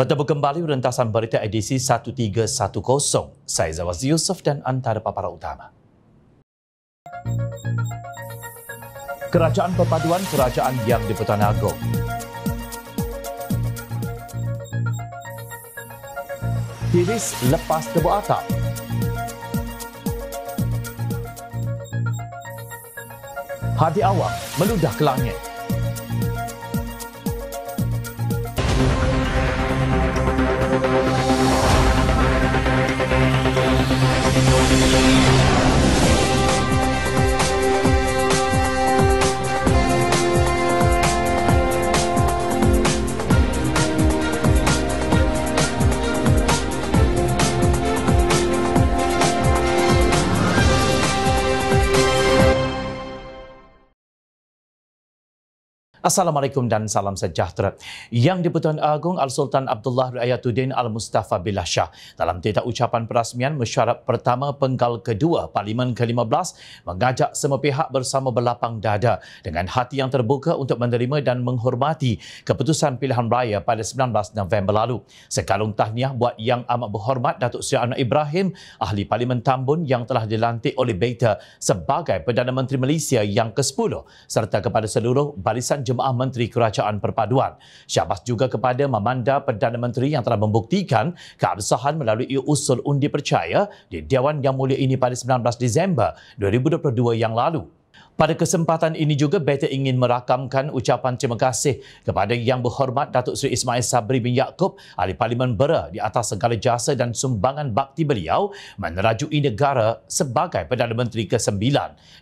Bertemu kembali rentasan berita edisi 1310. Saya Zawaz Yusof dan antara paparan utama. Kerajaan Perpaduan Kerajaan yang di Pertuan Agong. Tiris lepas tebuk atap. Hadi awam meludah ke langit. Assalamualaikum dan salam sejahtera. Yang di-Pertuan Agong Al-Sultan Abdullah Ayatuddin Al-Mustafa Billah Shah dalam titah ucapan perasmian mesyuarat pertama penggal kedua Parlimen ke-15 mengajak semua pihak bersama berlapang dada dengan hati yang terbuka untuk menerima dan menghormati keputusan pilihan raya pada 19 November lalu. Sekalung tahniah buat Yang Amat Berhormat Datuk Seri Anwar Ibrahim, Ahli Parlimen Tambun yang telah dilantik oleh Beta sebagai Perdana Menteri Malaysia yang ke-10 serta kepada seluruh barisan Jemaah Menteri Kerajaan Perpaduan. Syabas juga kepada Mamanda Perdana Menteri yang telah membuktikan keabsahan melalui usul undi percaya di Dewan Yang Mulia ini pada 19 Disember 2022 yang lalu. Pada kesempatan ini juga Beta ingin merakamkan ucapan terima kasih kepada Yang Berhormat Datuk Seri Ismail Sabri bin Yaakob, Ahli Parlimen Bera di atas segala jasa dan sumbangan bakti beliau menerajui negara sebagai Perdana Menteri ke-9.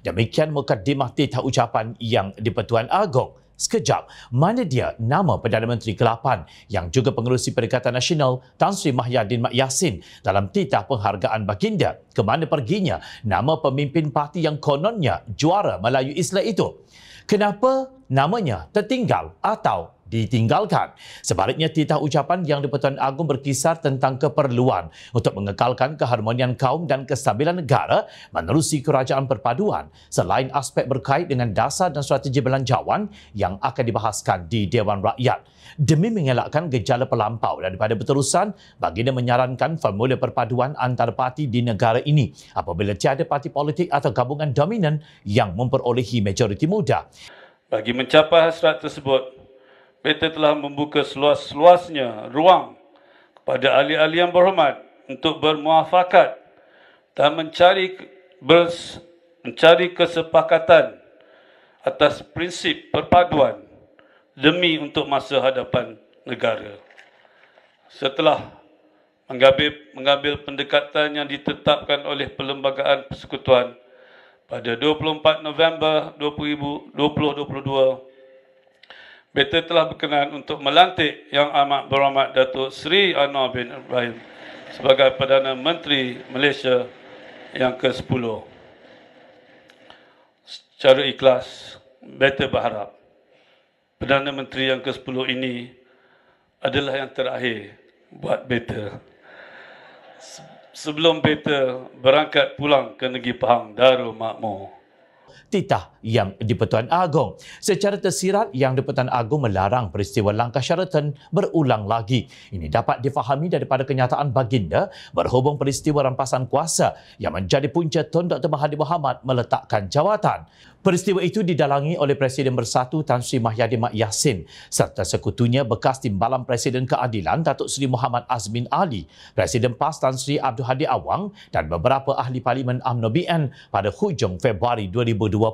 Demikian mukadimah titah ucapan yang di-Pertuan Agong. Sekejap, mana dia nama Perdana Menteri ke-8 yang juga pengerusi Perikatan Nasional Tan Sri Mahyadin Mak Yassin dalam titah penghargaan baginda? Ke mana perginya nama pemimpin parti yang kononnya juara Melayu Islam itu? Kenapa namanya tertinggal atau ditinggalkan. Sebaliknya, titah ucapan yang di Pertuan Agong berkisar tentang keperluan untuk mengekalkan keharmonian kaum dan kestabilan negara menerusi kerajaan perpaduan selain aspek berkait dengan dasar dan strategi belanjawan yang akan dibahaskan di Dewan Rakyat. Demi mengelakkan gejala pelampau daripada berterusan, baginda menyarankan formula perpaduan antar parti di negara ini apabila tiada parti politik atau gabungan dominan yang memperolehi majoriti muda. Bagi mencapai hasrat tersebut, PT telah membuka seluas-luasnya ruang kepada ahli-ahli yang berhormat untuk bermuafakat dan mencari bers, mencari kesepakatan atas prinsip perpaduan demi untuk masa hadapan negara. Setelah mengambil, mengambil pendekatan yang ditetapkan oleh Perlembagaan Persekutuan pada 24 November 2022, Beta telah berkenan untuk melantik Yang Amat Berhormat Datuk Seri Anwar bin Ibrahim sebagai Perdana Menteri Malaysia yang ke-10. Secara ikhlas, Beta berharap Perdana Menteri yang ke-10 ini adalah yang terakhir buat Beta. Sebelum Beta berangkat pulang ke negeri Pahang Darul Makmur titah yang di Pertuan Agong. Secara tersirat, yang di Pertuan Agong melarang peristiwa langkah Sheraton berulang lagi. Ini dapat difahami daripada kenyataan baginda berhubung peristiwa rampasan kuasa yang menjadi punca Tun Dr. Mahathir Mohamad meletakkan jawatan. Peristiwa itu didalangi oleh Presiden Bersatu Tan Sri Mahyadin Mak Yassin serta sekutunya bekas Timbalan Presiden Keadilan Datuk Seri Muhammad Azmin Ali, Presiden PAS Tan Sri Abdul Hadi Awang dan beberapa ahli Parlimen UMNO BN pada hujung Februari 2020.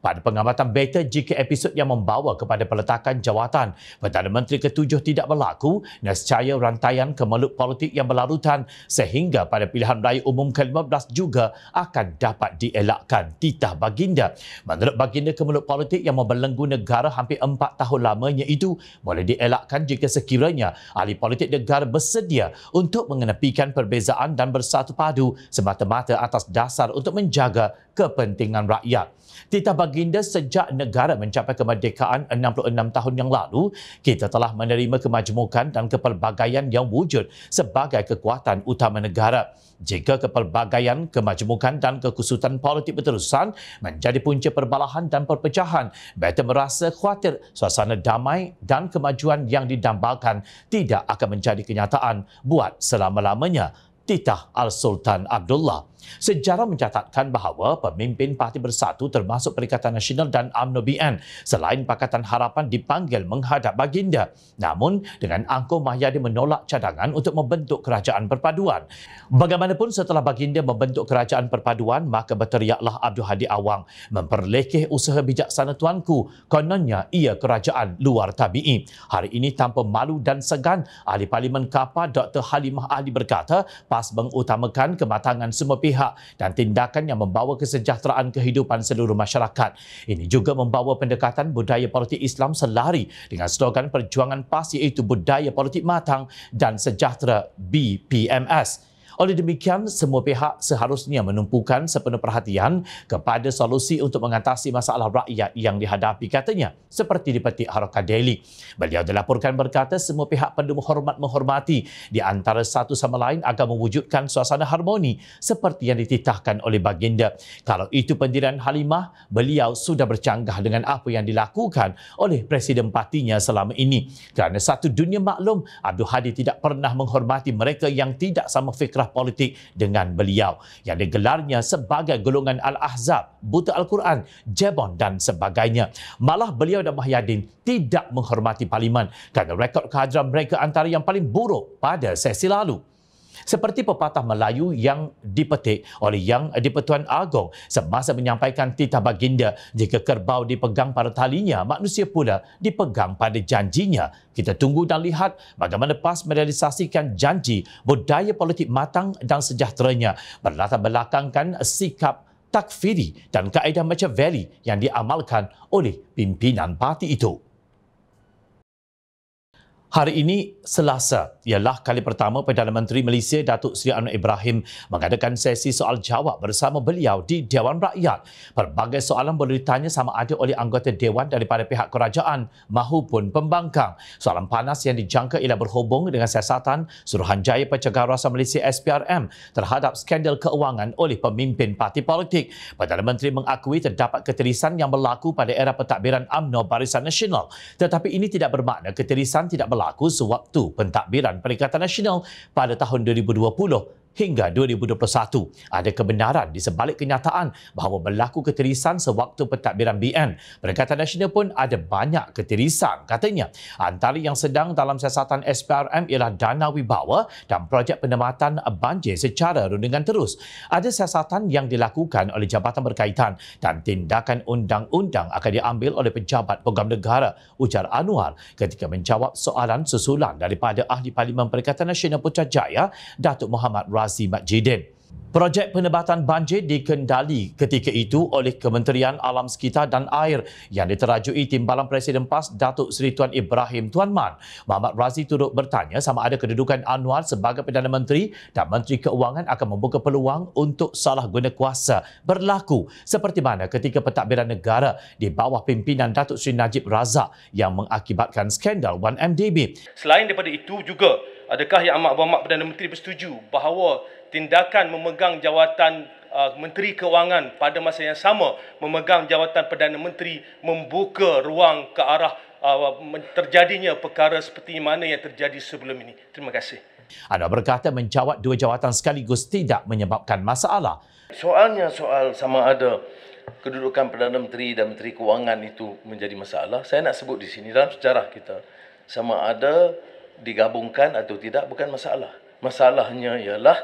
Pada pengamatan beta jika episod yang membawa kepada peletakan jawatan Perdana Menteri ketujuh tidak berlaku, nescaya rantaian kemelut politik yang berlarutan sehingga pada pilihan raya umum ke-15 juga akan dapat dielakkan titah baginda. Menurut baginda kemelut politik yang membelenggu negara hampir empat tahun lamanya itu boleh dielakkan jika sekiranya ahli politik negara bersedia untuk mengenepikan perbezaan dan bersatu padu semata-mata atas dasar untuk menjaga kepentingan rakyat. Titah baginda sejak negara mencapai kemerdekaan 66 tahun yang lalu, kita telah menerima kemajmukan dan kepelbagaian yang wujud sebagai kekuatan utama negara. Jika kepelbagaian, kemajmukan dan kekusutan politik berterusan menjadi punca perbalahan dan perpecahan, Better merasa khawatir suasana damai dan kemajuan yang didambakan tidak akan menjadi kenyataan buat selama-lamanya. Titah Al-Sultan Abdullah. Sejarah mencatatkan bahawa pemimpin Parti Bersatu termasuk Perikatan Nasional dan UMNO BN selain Pakatan Harapan dipanggil menghadap baginda. Namun, dengan Angko Mahyadi menolak cadangan untuk membentuk kerajaan perpaduan. Bagaimanapun setelah baginda membentuk kerajaan perpaduan, maka berteriaklah Abdul Hadi Awang memperlekeh usaha bijaksana tuanku. Kononnya ia kerajaan luar tabi'i. Hari ini tanpa malu dan segan, Ahli Parlimen Kapa Dr. Halimah Ali berkata, PAS mengutamakan kematangan semua pihak dan tindakan yang membawa kesejahteraan kehidupan seluruh masyarakat. Ini juga membawa pendekatan budaya politik Islam selari dengan slogan perjuangan PAS iaitu budaya politik matang dan sejahtera BPMS. Oleh demikian, semua pihak seharusnya menumpukan sepenuh perhatian kepada solusi untuk mengatasi masalah rakyat yang dihadapi katanya, seperti dipetik Harakah Daily. Beliau dilaporkan berkata semua pihak perlu menghormat-menghormati di antara satu sama lain agar mewujudkan suasana harmoni seperti yang dititahkan oleh baginda. Kalau itu pendirian Halimah, beliau sudah bercanggah dengan apa yang dilakukan oleh Presiden partinya selama ini. Kerana satu dunia maklum, Abdul Hadi tidak pernah menghormati mereka yang tidak sama fikrah politik dengan beliau yang digelarnya sebagai golongan Al-Ahzab, Buta Al-Quran, Jebon dan sebagainya. Malah beliau dan Mahyadin tidak menghormati parlimen kerana rekod kehadiran mereka antara yang paling buruk pada sesi lalu seperti pepatah Melayu yang dipetik oleh Yang di-Pertuan Agong semasa menyampaikan titah baginda jika kerbau dipegang pada talinya manusia pula dipegang pada janjinya kita tunggu dan lihat bagaimana PAS merealisasikan janji budaya politik matang dan sejahteranya berlatar belakangkan sikap takfiri dan kaedah Machiavelli yang diamalkan oleh pimpinan parti itu. Hari ini, Selasa, ialah kali pertama Perdana Menteri Malaysia Datuk Seri Anwar Ibrahim mengadakan sesi soal jawab bersama beliau di Dewan Rakyat. Pelbagai soalan boleh ditanya sama ada oleh anggota Dewan daripada pihak kerajaan maupun pembangkang. Soalan panas yang dijangka ialah berhubung dengan siasatan Suruhanjaya Pencegahan Rasa Malaysia SPRM terhadap skandal keuangan oleh pemimpin parti politik. Perdana Menteri mengakui terdapat keterisan yang berlaku pada era pentadbiran UMNO Barisan Nasional. Tetapi ini tidak bermakna keterisan tidak berlaku sewaktu pentadbiran Perikatan Nasional pada tahun 2020 hingga 2021. Ada kebenaran di sebalik kenyataan bahawa berlaku ketirisan sewaktu pentadbiran BN. Perikatan Nasional pun ada banyak ketirisan katanya. Antara yang sedang dalam siasatan SPRM ialah dana wibawa dan projek penempatan banjir secara rundingan terus. Ada siasatan yang dilakukan oleh jabatan berkaitan dan tindakan undang-undang akan diambil oleh pejabat program negara ujar Anwar ketika menjawab soalan susulan daripada Ahli Parlimen Perikatan Nasional Putrajaya Datuk Muhammad Razi Majidin. Projek penebatan banjir dikendali ketika itu oleh Kementerian Alam Sekitar dan Air yang diterajui Timbalan Presiden PAS Datuk Seri Tuan Ibrahim Tuan Man. Muhammad Razi turut bertanya sama ada kedudukan Anwar sebagai Perdana Menteri dan Menteri Keuangan akan membuka peluang untuk salah guna kuasa berlaku seperti mana ketika pentadbiran negara di bawah pimpinan Datuk Seri Najib Razak yang mengakibatkan skandal 1MDB. Selain daripada itu juga, adakah Yang Amat Berhormat Perdana Menteri bersetuju bahawa tindakan memegang jawatan uh, Menteri Keuangan pada masa yang sama memegang jawatan Perdana Menteri membuka ruang ke arah uh, terjadinya perkara seperti mana yang terjadi sebelum ini. Terima kasih. Anda berkata menjawab dua jawatan sekaligus tidak menyebabkan masalah. Soalnya soal sama ada kedudukan Perdana Menteri dan Menteri Keuangan itu menjadi masalah, saya nak sebut di sini dalam sejarah kita, sama ada digabungkan atau tidak bukan masalah. Masalahnya ialah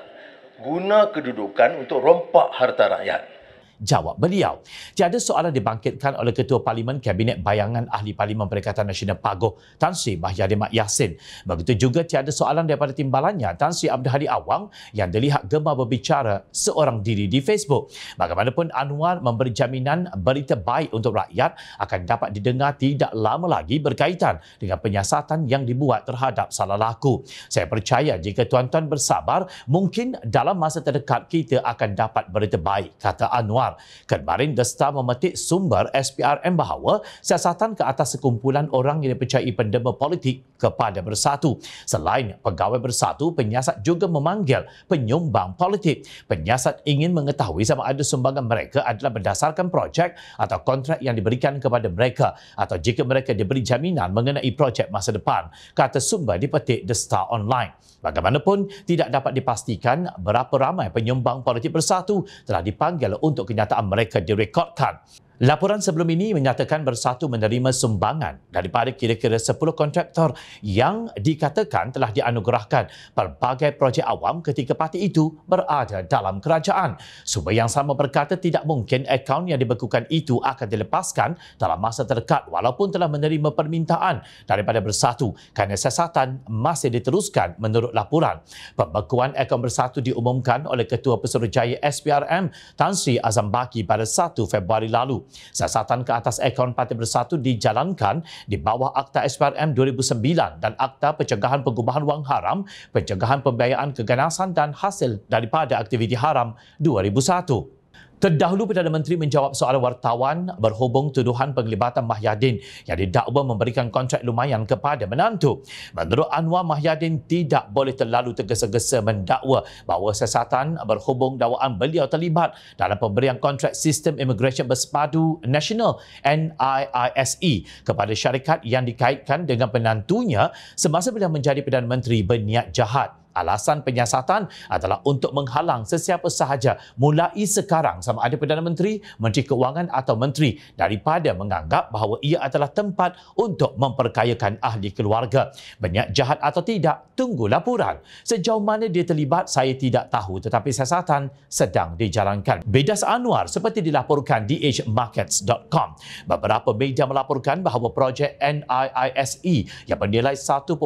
guna kedudukan untuk rompak harta rakyat jawab beliau. Tiada soalan dibangkitkan oleh Ketua Parlimen Kabinet Bayangan Ahli Parlimen Perikatan Nasional Pagoh, Tan Sri Mahyadi Mak Yassin. Begitu juga tiada soalan daripada timbalannya Tan Sri Abdul Hadi Awang yang dilihat gemar berbicara seorang diri di Facebook. Bagaimanapun Anwar memberi jaminan berita baik untuk rakyat akan dapat didengar tidak lama lagi berkaitan dengan penyiasatan yang dibuat terhadap salah laku. Saya percaya jika tuan-tuan bersabar, mungkin dalam masa terdekat kita akan dapat berita baik, kata Anwar. Anwar. Kemarin Desta memetik sumber SPRM bahawa siasatan ke atas sekumpulan orang yang dipercayai pendema politik kepada bersatu. Selain pegawai bersatu, penyiasat juga memanggil penyumbang politik. Penyiasat ingin mengetahui sama ada sumbangan mereka adalah berdasarkan projek atau kontrak yang diberikan kepada mereka atau jika mereka diberi jaminan mengenai projek masa depan. Kata sumber dipetik The Star Online. Bagaimanapun, tidak dapat dipastikan berapa ramai penyumbang politik bersatu telah dipanggil untuk kenyataan mereka direkodkan. Laporan sebelum ini menyatakan Bersatu menerima sumbangan daripada kira-kira 10 kontraktor yang dikatakan telah dianugerahkan pelbagai projek awam ketika parti itu berada dalam kerajaan. Sumber yang sama berkata tidak mungkin akaun yang dibekukan itu akan dilepaskan dalam masa terdekat walaupun telah menerima permintaan daripada Bersatu kerana siasatan masih diteruskan menurut laporan. Pembekuan akaun Bersatu diumumkan oleh Ketua Pesuruhjaya SPRM Tan Sri Azam Baki pada 1 Februari lalu. Siasatan ke atas akaun Parti Bersatu dijalankan di bawah Akta SPRM 2009 dan Akta Pencegahan Pengubahan Wang Haram, Pencegahan Pembiayaan Keganasan dan Hasil daripada Aktiviti Haram 2001. Terdahulu Perdana Menteri menjawab soalan wartawan berhubung tuduhan penglibatan Mahyadin yang didakwa memberikan kontrak lumayan kepada menantu. Menurut Anwar, Mahyadin tidak boleh terlalu tergesa-gesa mendakwa bahawa siasatan berhubung dakwaan beliau terlibat dalam pemberian kontrak sistem imigresen bersepadu nasional NIISE kepada syarikat yang dikaitkan dengan penantunya semasa beliau menjadi Perdana Menteri berniat jahat. Alasan penyiasatan adalah untuk menghalang sesiapa sahaja mulai sekarang sama ada Perdana Menteri, Menteri Keuangan atau Menteri daripada menganggap bahawa ia adalah tempat untuk memperkayakan ahli keluarga. Berniat jahat atau tidak, tunggu laporan. Sejauh mana dia terlibat, saya tidak tahu tetapi siasatan sedang dijalankan. Bedas Anwar seperti dilaporkan di agemarkets.com. Beberapa media melaporkan bahawa projek NIISE yang bernilai 1.16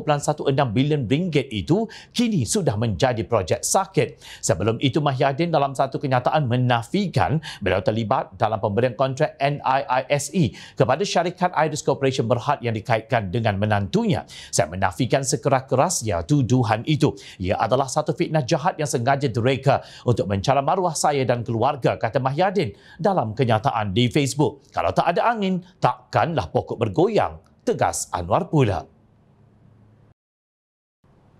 bilion ringgit itu kini sudah menjadi projek sakit. Sebelum itu Mahyadin dalam satu kenyataan menafikan beliau terlibat dalam pemberian kontrak NIISE kepada syarikat Iris Corporation Berhad yang dikaitkan dengan menantunya. Saya menafikan sekeras-kerasnya tuduhan itu. Ia adalah satu fitnah jahat yang sengaja direka untuk mencala maruah saya dan keluarga, kata Mahyadin dalam kenyataan di Facebook. Kalau tak ada angin, takkanlah pokok bergoyang. Tegas Anwar pula.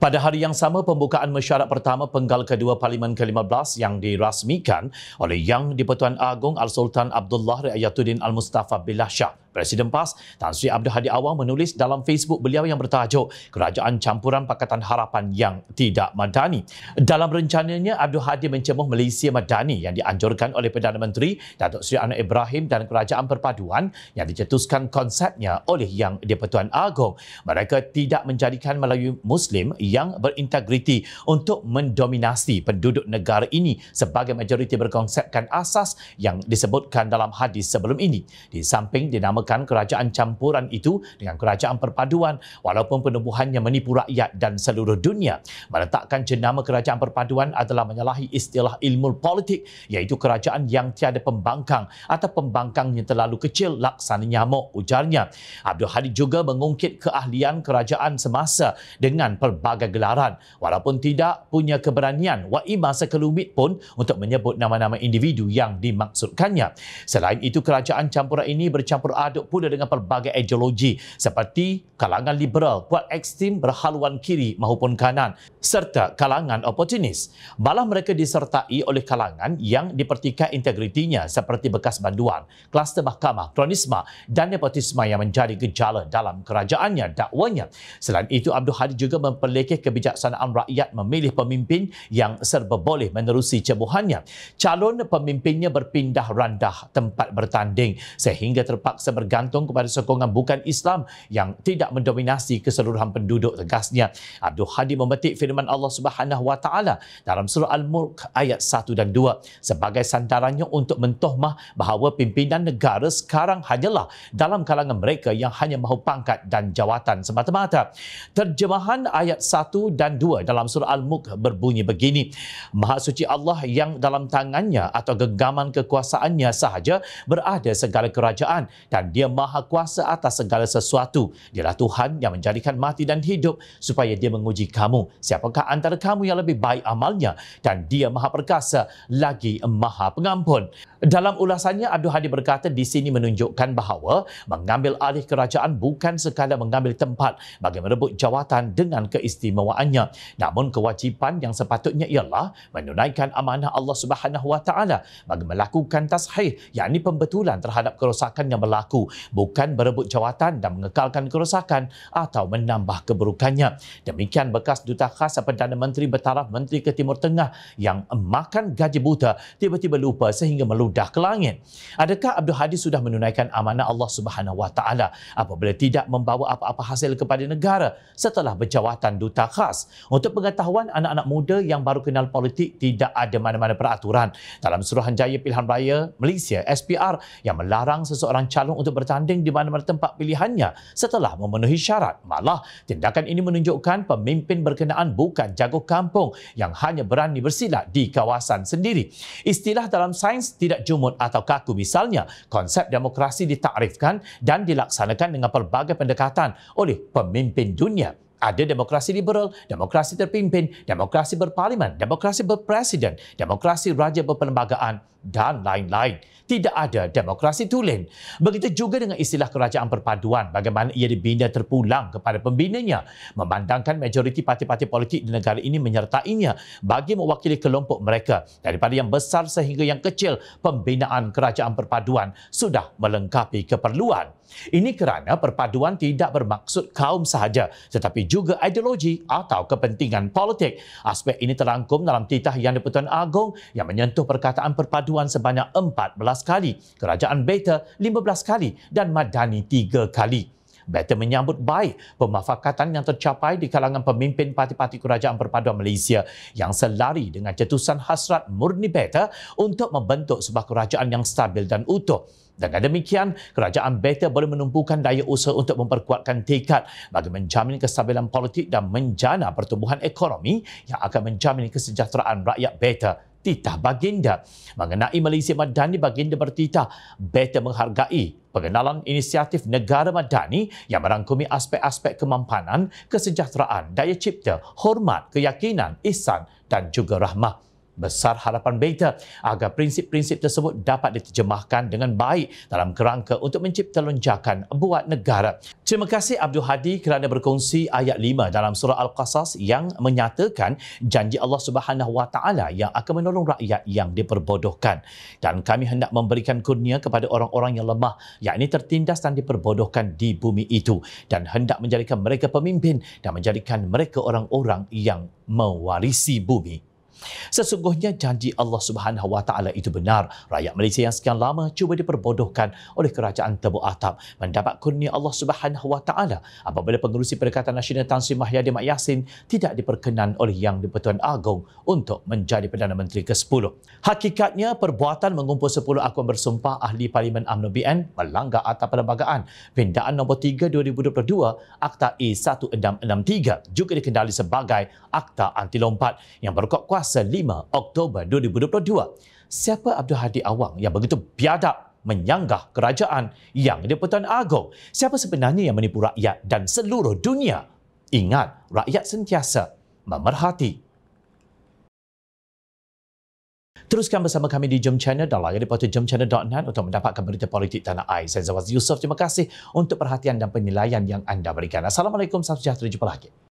Pada hari yang sama, pembukaan mesyuarat pertama penggal kedua Parlimen ke-15 yang dirasmikan oleh Yang di-Pertuan Agong Al-Sultan Abdullah Riayatuddin Al-Mustafa Billah Shah Presiden PAS Tan Sri Abdul Hadi Awang menulis dalam Facebook beliau yang bertajuk Kerajaan Campuran Pakatan Harapan yang Tidak Madani. Dalam rencananya, Abdul Hadi mencemuh Malaysia Madani yang dianjurkan oleh Perdana Menteri Datuk Seri Anwar Ibrahim dan Kerajaan Perpaduan yang dicetuskan konsepnya oleh Yang di-Pertuan Agong. Mereka tidak menjadikan Melayu Muslim yang berintegriti untuk mendominasi penduduk negara ini sebagai majoriti berkonsepkan asas yang disebutkan dalam hadis sebelum ini. Di samping dinamakan dinamakan kerajaan campuran itu dengan kerajaan perpaduan walaupun penubuhannya menipu rakyat dan seluruh dunia. Meletakkan jenama kerajaan perpaduan adalah menyalahi istilah ilmu politik iaitu kerajaan yang tiada pembangkang atau pembangkang yang terlalu kecil laksana nyamuk ujarnya. Abdul Hadi juga mengungkit keahlian kerajaan semasa dengan pelbagai gelaran walaupun tidak punya keberanian wai masa kelumit pun untuk menyebut nama-nama individu yang dimaksudkannya. Selain itu kerajaan campuran ini bercampur aduk aduk pula dengan pelbagai ideologi seperti kalangan liberal, kuat ekstrim berhaluan kiri maupun kanan serta kalangan oportunis. Malah mereka disertai oleh kalangan yang dipertikai integritinya seperti bekas banduan, kluster mahkamah, kronisma dan nepotisme yang menjadi gejala dalam kerajaannya, dakwanya. Selain itu, Abdul Hadi juga memperlekeh kebijaksanaan rakyat memilih pemimpin yang serba boleh menerusi cebuhannya. Calon pemimpinnya berpindah randah tempat bertanding sehingga terpaksa bergantung kepada sokongan bukan Islam yang tidak mendominasi keseluruhan penduduk tegasnya. Abdul Hadi memetik firman Allah Subhanahu Wa Taala dalam surah Al-Mulk ayat 1 dan 2 sebagai sandarannya untuk mentohmah bahawa pimpinan negara sekarang hanyalah dalam kalangan mereka yang hanya mahu pangkat dan jawatan semata-mata. Terjemahan ayat 1 dan 2 dalam surah Al-Mulk berbunyi begini. Maha suci Allah yang dalam tangannya atau genggaman kekuasaannya sahaja berada segala kerajaan dan dia maha kuasa atas segala sesuatu. Dialah Tuhan yang menjadikan mati dan hidup supaya dia menguji kamu. Siapakah antara kamu yang lebih baik amalnya dan dia maha perkasa lagi maha pengampun. Dalam ulasannya, Abdul Hadi berkata di sini menunjukkan bahawa mengambil alih kerajaan bukan sekadar mengambil tempat bagi merebut jawatan dengan keistimewaannya. Namun kewajipan yang sepatutnya ialah menunaikan amanah Allah Subhanahu Wa Taala bagi melakukan tashih, yakni pembetulan terhadap kerosakan yang berlaku, bukan berebut jawatan dan mengekalkan kerosakan atau menambah keburukannya. Demikian bekas Duta Khas Perdana Menteri bertaraf Menteri ke Timur Tengah yang makan gaji buta tiba-tiba lupa sehingga meludah ke langit. Adakah Abdul Hadi sudah menunaikan amanah Allah Subhanahu Wa Taala apabila tidak membawa apa-apa hasil kepada negara setelah berjawatan duta khas? Untuk pengetahuan anak-anak muda yang baru kenal politik tidak ada mana-mana peraturan dalam Suruhanjaya Pilihan Raya Malaysia SPR yang melarang seseorang calon untuk bertanding di mana-mana tempat pilihannya setelah memenuhi syarat. Malah tindakan ini menunjukkan pemimpin berkenaan bukan jago kampung yang hanya berani bersilat di kawasan sendiri. Istilah dalam sains tidak jumut atau kaku misalnya, konsep demokrasi ditarifkan dan dilaksanakan dengan pelbagai pendekatan oleh pemimpin dunia ada demokrasi liberal, demokrasi terpimpin, demokrasi berparlimen, demokrasi berpresiden, demokrasi raja berperlembagaan dan lain-lain. Tidak ada demokrasi tulen. Begitu juga dengan istilah kerajaan perpaduan, bagaimana ia dibina terpulang kepada pembinanya, memandangkan majoriti parti-parti politik di negara ini menyertainya bagi mewakili kelompok mereka daripada yang besar sehingga yang kecil, pembinaan kerajaan perpaduan sudah melengkapi keperluan. Ini kerana perpaduan tidak bermaksud kaum sahaja tetapi juga ideologi atau kepentingan politik. Aspek ini terangkum dalam titah Yang di-Pertuan Agong yang menyentuh perkataan perpaduan sebanyak 14 kali, kerajaan beta 15 kali dan madani 3 kali. Beta menyambut baik pemafakatan yang tercapai di kalangan pemimpin parti-parti kerajaan perpaduan Malaysia yang selari dengan cetusan hasrat murni Beta untuk membentuk sebuah kerajaan yang stabil dan utuh. Dengan demikian, kerajaan beta boleh menumpukan daya usaha untuk memperkuatkan tekad bagi menjamin kestabilan politik dan menjana pertumbuhan ekonomi yang akan menjamin kesejahteraan rakyat beta titah baginda. Mengenai Malaysia Madani, baginda bertitah beta menghargai pengenalan inisiatif negara madani yang merangkumi aspek-aspek kemampanan, kesejahteraan, daya cipta, hormat, keyakinan, ihsan dan juga rahmah besar harapan beta agar prinsip-prinsip tersebut dapat diterjemahkan dengan baik dalam kerangka untuk mencipta lonjakan buat negara. Terima kasih Abdul Hadi kerana berkongsi ayat 5 dalam surah Al-Qasas yang menyatakan janji Allah Subhanahu Wa Taala yang akan menolong rakyat yang diperbodohkan dan kami hendak memberikan kurnia kepada orang-orang yang lemah yakni tertindas dan diperbodohkan di bumi itu dan hendak menjadikan mereka pemimpin dan menjadikan mereka orang-orang yang mewarisi bumi. Sesungguhnya janji Allah Subhanahu Wa Taala itu benar. Rakyat Malaysia yang sekian lama cuba diperbodohkan oleh kerajaan Tebu Atap mendapat kurnia Allah Subhanahu Wa Taala apabila pengerusi Perikatan Nasional Tan Sri Mahyadi Mak Yassin tidak diperkenan oleh Yang di-Pertuan Agong untuk menjadi Perdana Menteri ke-10. Hakikatnya perbuatan mengumpul 10 akun bersumpah ahli Parlimen UMNO BN melanggar Akta Perlembagaan Pindaan nombor 3 2022 Akta E1663 juga dikenali sebagai Akta Anti Lompat yang berkuat kuasa Selasa 5 Oktober 2022. Siapa Abdul Hadi Awang yang begitu biadab menyanggah kerajaan yang di-Pertuan Agong? Siapa sebenarnya yang menipu rakyat dan seluruh dunia? Ingat, rakyat sentiasa memerhati. Teruskan bersama kami di Jom Channel dan layari portal jomchannel.net untuk mendapatkan berita politik tanah air. Saya Zawaz Yusof. Terima kasih untuk perhatian dan penilaian yang anda berikan. Assalamualaikum. Salam sejahtera. Jumpa lagi.